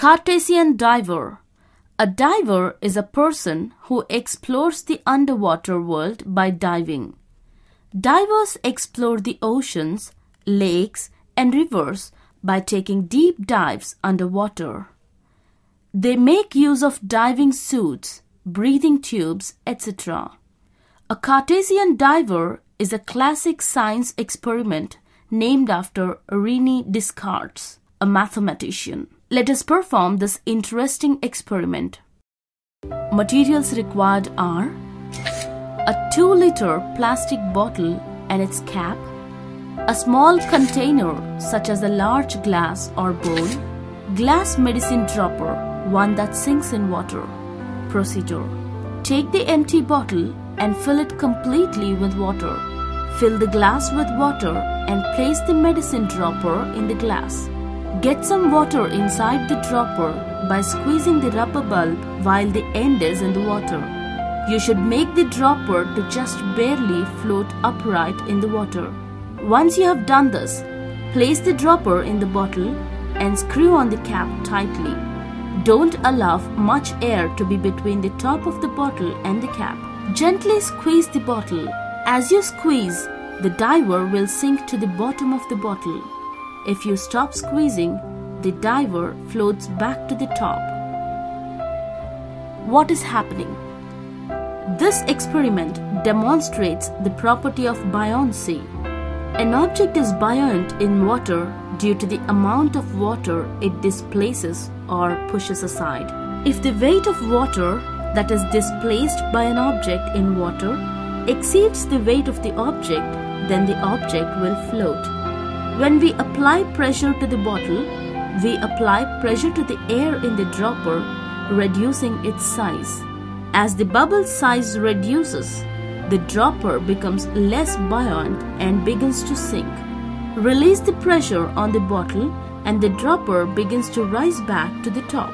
Cartesian diver. A diver is a person who explores the underwater world by diving. Divers explore the oceans, lakes, and rivers by taking deep dives underwater. They make use of diving suits, breathing tubes, etc. A Cartesian diver is a classic science experiment named after Rene Descartes, a mathematician. Let us perform this interesting experiment. Materials required are a 2 liter plastic bottle and its cap, a small container such as a large glass or bowl, glass medicine dropper, one that sinks in water. Procedure Take the empty bottle and fill it completely with water. Fill the glass with water and place the medicine dropper in the glass. Get some water inside the dropper by squeezing the rubber bulb while the end is in the water. You should make the dropper to just barely float upright in the water. Once you have done this, place the dropper in the bottle and screw on the cap tightly. Don't allow much air to be between the top of the bottle and the cap. Gently squeeze the bottle. As you squeeze, the diver will sink to the bottom of the bottle. If you stop squeezing, the diver floats back to the top. What is happening? This experiment demonstrates the property of buoyancy. An object is buoyant in water due to the amount of water it displaces or pushes aside. If the weight of water that is displaced by an object in water exceeds the weight of the object, then the object will float. When we apply pressure to the bottle, we apply pressure to the air in the dropper, reducing its size. As the bubble size reduces, the dropper becomes less buoyant and begins to sink. Release the pressure on the bottle and the dropper begins to rise back to the top.